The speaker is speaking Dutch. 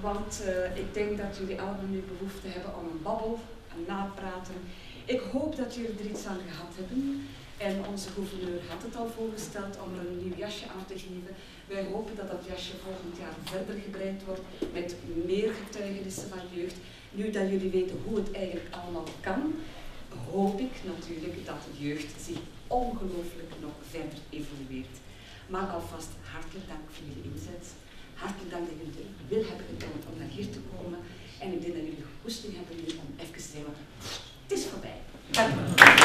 want eh, ik denk dat jullie allemaal nu behoefte hebben om een babbel, een napraten. Ik hoop dat jullie er iets aan gehad hebben. En onze gouverneur had het al voorgesteld om er een nieuw jasje aan te geven. Wij hopen dat dat jasje volgend jaar verder gebreid wordt met meer getuigenissen van jeugd. Nu dat jullie weten hoe het eigenlijk allemaal kan, hoop ik natuurlijk dat de jeugd zich ongelooflijk nog verder evolueert. Maar alvast hartelijk dank voor jullie inzet. Hartelijk dank dat jullie de wil hebben getoond om naar hier te komen. En ik denk dat jullie goesting hebben nu om even te zeggen, het is voorbij. Dank u wel.